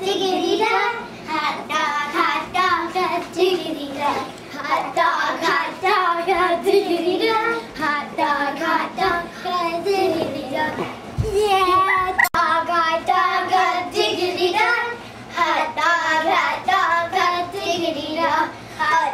tickety duck. Hot dog, hot dog, a tickety duck. Hot dog, hot dog, a tickety duck. Hot dog, hot dog, a tickety duck. Hot dog, hot dog, a diggity dog. Hot